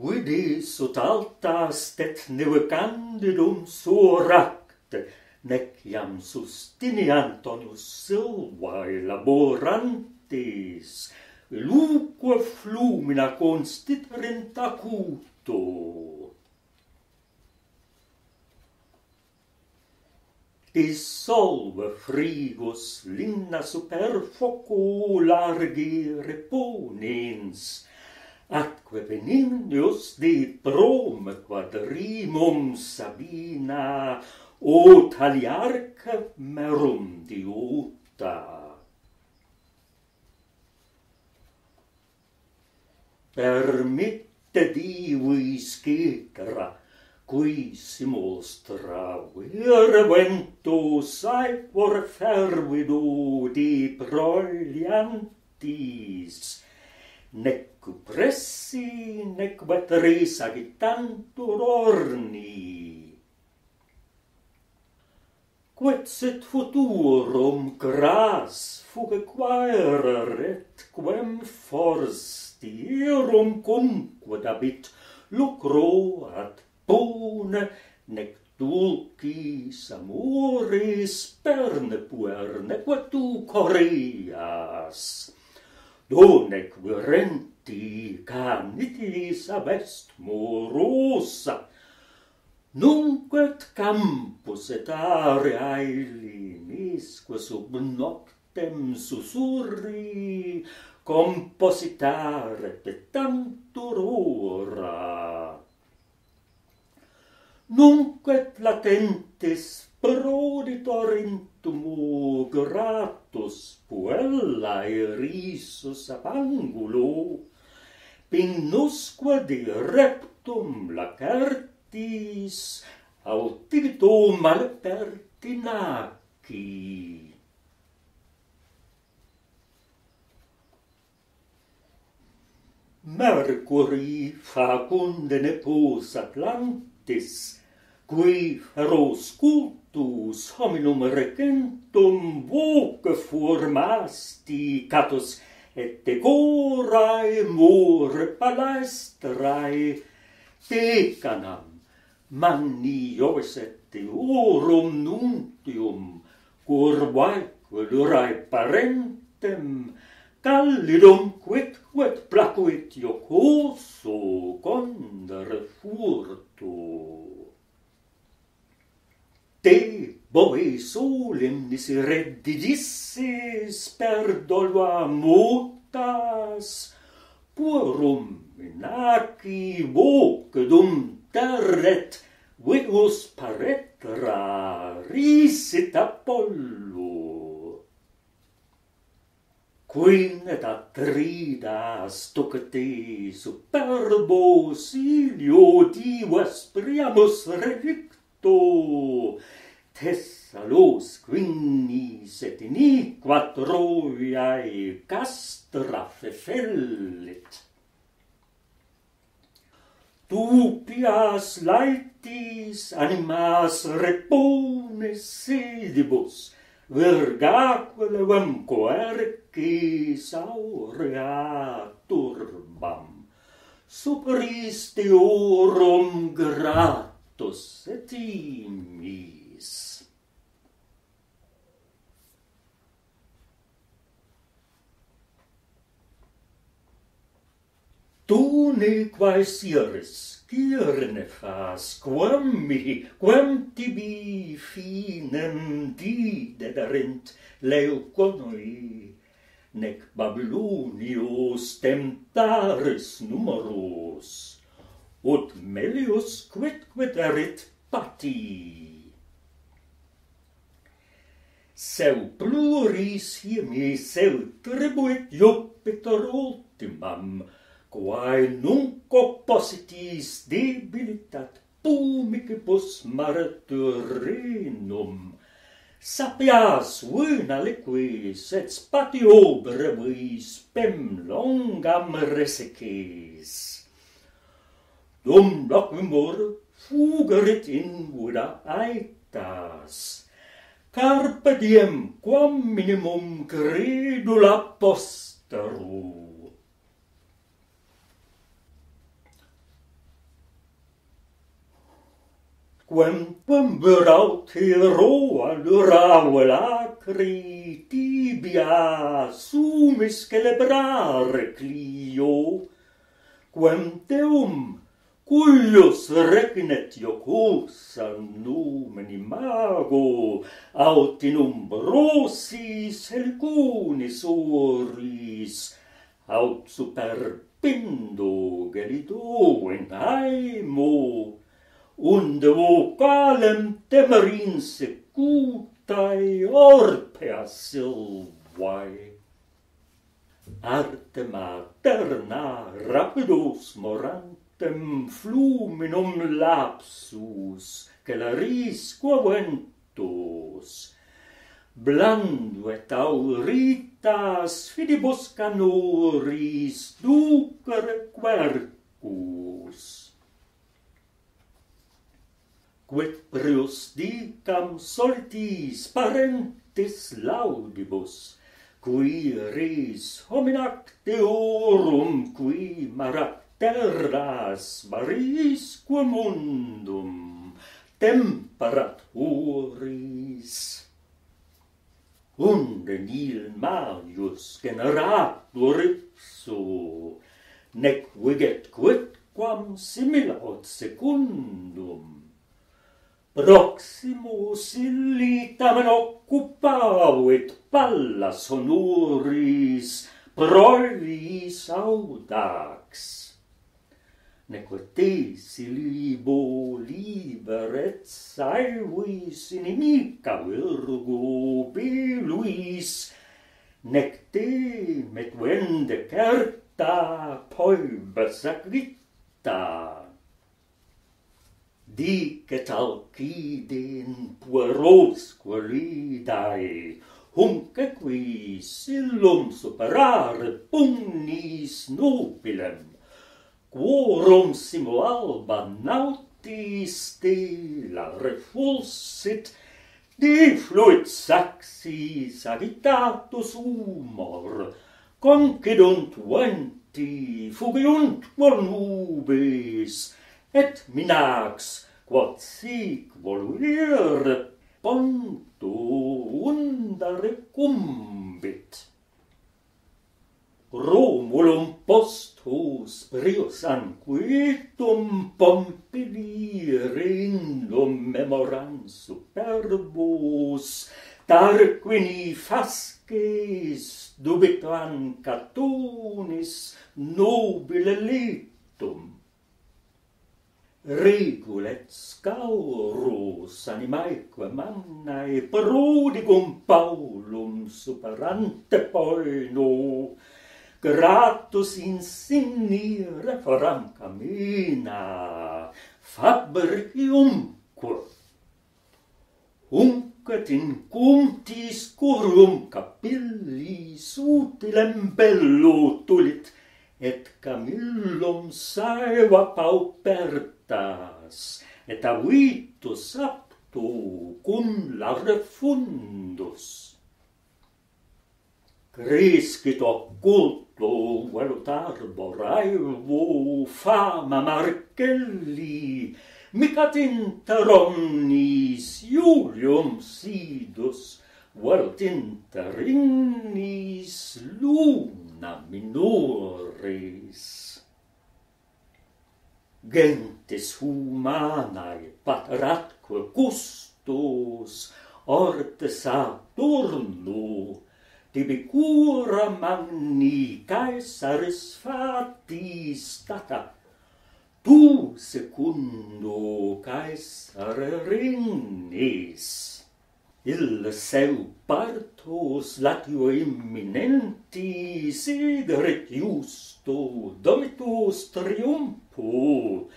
Vidis ut alta stet neve candidum suracte, nec iam sustini Antonius silvae laborantis, luque flumina constitrent acuto. Dissolve frigus ligna super foco largi reponens, atque veninius de Prom quadrimum Sabina o Taliarca merum diuta. Permitte divis cetra, qui si mostra virventus aequor fervido di proliantis, nec pressi, nec batteris agitantur orni. Quet sit futurum gras fuge quaeret, quem forstierum cumque dabit lucro ad bone, nec dulcis amoris, perne puer, neque tu coreas Donec virenti carnitis ab est morosa, et campus et areae linisque sub noctem susurri, compositare petantur ora. Nunc latentis Proditorintumo gratus puellae risus ab angulo, pinusque de reptum lacertis, autibito malpertinaci. Mercuri facunde nepos Atlantis, qui feroscultus hominum recentum voce formasti catus et decorae more palaestrae decanam magnios et nuntium curvaeque lurae parentem callidum quid quid placuit iocoso condere furto Boi solemnis reddidissis per dolua mutas, puorum menaci vocedum terret, vius paretra risit Apollo. Quin et atridas tocate superbo silio divas priamus relicto, Thessalos quinnis et in quattroviae castra fefellit. Tupias laetis animas repones sedibus, vergaque levem coercis aurea turbam. Superis teorum gratus et imis tu ne quae siris, cirne fas, quam mihi, quam tibi finem didedarent leuconoi, nec Babylonios temptaris numeros, ut melius quidquid erit pati. Seu pluris himi, seu tribuit Jupiter ultimam, quae nunc oppositis debilitat pumicibus martyrinum, sapias vina liquis et spatio brevis pem longam reseces. Dum locumur fugerit in vuda aetas, carpe diem quam minimum credula posterum. quemquam virauti roa luravo lacri tibia sumis celebrare Clio, quem teum cullus regnet iocus numen imago, aut in umbrosis helcunis oris, aut super pindo gelido in aimo, وندوقالم تمرين سكوتاي orpea silvae. Arte materna rapidos morantem fluminum lapsus, celarisque ventus, blandu et auritas fidibus canoris ducere quercus quet prius dicam solitis parentes laudibus, qui ris hominac deorum, qui marat terras maris mundum, temperat uris. Unde nil Marius generatur ipso, nec viget quid quam simila secundum, Proximus illi tamen occupavit pallas honoris provis audax. Neque tes illibo liberet saevis inimica virgo biluis, nec te met vende certa poibas acvita dicet alcidin pueros queridae, hunc quis sillum superare pugnis nubilem, quorum simul alba nautis stela refulsit, difluit saxis agitatus humor, concidunt venti, fugiunt quo nubis, et minax quod sic volere ponto unda recumbit. Romulum postus prius anquitum pompilire indum memorans superbus, tarquini fasces dubitan catunis nobile litum Regulet scaurus animaeque mannae prodigum Paulum superante poeno, gratus insignire foram camina, fabriumque. Uncet in cumtis curum capillis utilem bello tulit, et camillum saeva paupertas, et avitus aptu cum larve fundus. Crescit occulto velut arbor aevo fama Marcelli, micat inter omnis Iulium sidus, velut inter ignis lum minoris. Gentes humanae patratque custos orte Saturno tibi cura magni caesaris fatis, stata tu secundo cae sare il seu partos latio imminenti sed ret justo domitus triumpo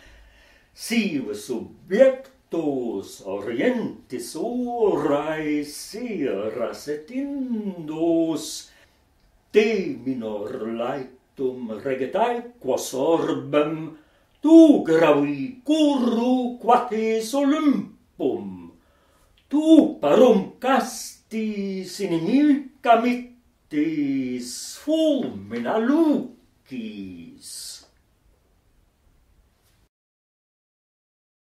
sive subjectos orientis orae seras et indos te minor laetum reget quos orbem tu gravi curru quatis olympum tu parum castis inimica mittis fulmina lucis.